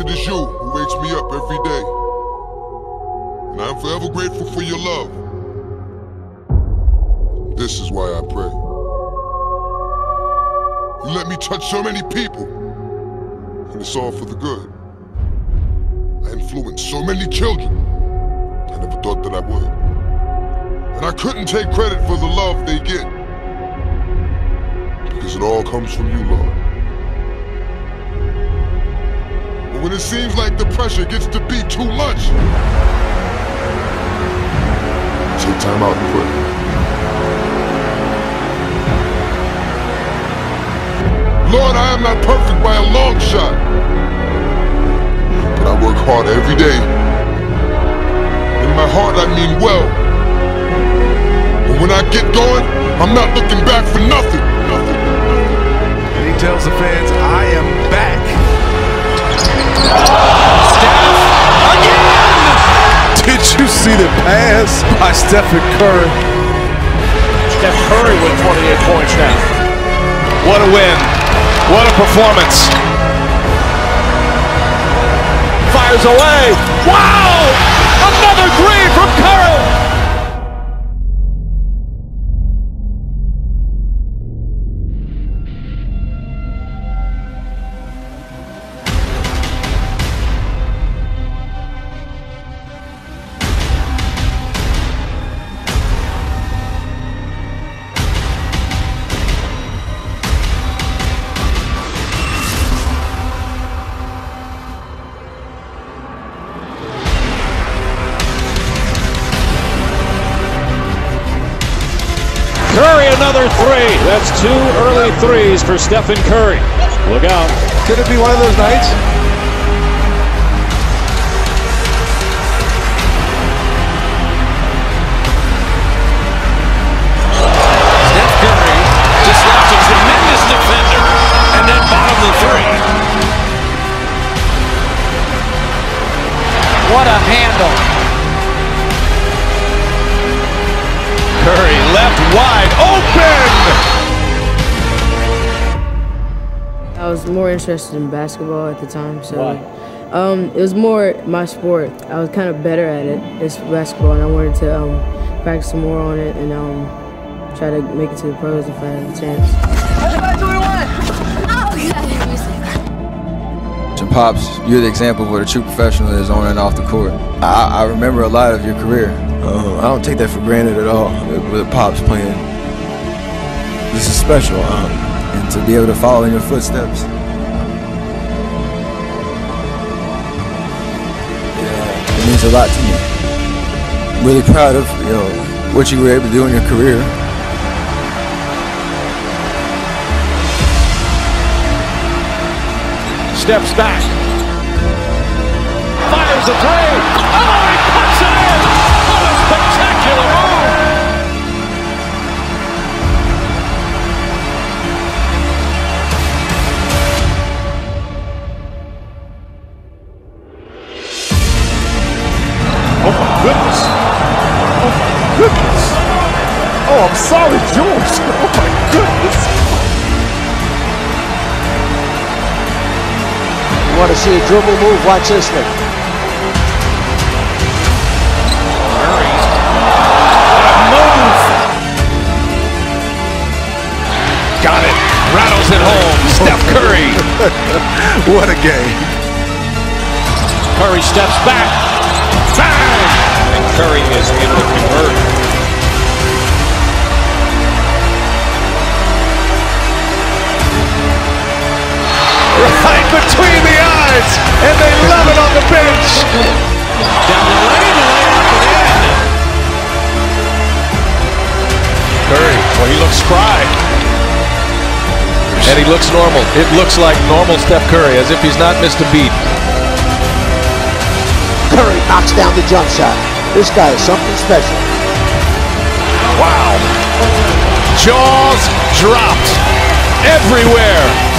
It is you who wakes me up every day. And I am forever grateful for your love. This is why I pray. You let me touch so many people, and it's all for the good. I influenced so many children, I never thought that I would. And I couldn't take credit for the love they get, because it all comes from you, Lord. When it seems like the pressure gets to be too much, take time out and pray. Lord, I am not perfect by a long shot. But I work hard every day. In my heart, I mean well. But when I get going, I'm not looking back for. Nothing. By Stephen Curry? Steph Curry with 28 points now. What a win. What a performance. Fires away. Wow! Another three Curry another three. That's two early threes for Stephen Curry. Look out. Could it be one of those nights? Steph Curry just left a tremendous defender and then bottom the three. What a handle. Wide open. I was more interested in basketball at the time, so Why? um, it was more my sport. I was kind of better at it. It's basketball, and I wanted to um, practice some more on it and um, try to make it to the pros if I had a chance. And Pops, you're the example of what a true professional is on and off the court. I, I remember a lot of your career. Uh, I don't take that for granted at all with Pops playing. This is special, um, and to be able to follow in your footsteps. Yeah, it means a lot to me. I'm really proud of you know what you were able to do in your career. Steps back. Fires a three. Oh, he puts it in. What a spectacular move. Oh my goodness. Oh my goodness. Oh, I'm sorry, George. Oh my goodness. Want to see a dribble move? Watch this one. Got it. Rattles it home. Steph Curry. What a game. Curry steps back. Bang! And Curry is able to convert. And they love it on the bench. Down the lane, lay up and in. Curry, well, he looks spry. And he looks normal. It looks like normal Steph Curry, as if he's not missed a beat. Curry knocks down the jump shot. This guy is something special. Wow. Jaws dropped everywhere.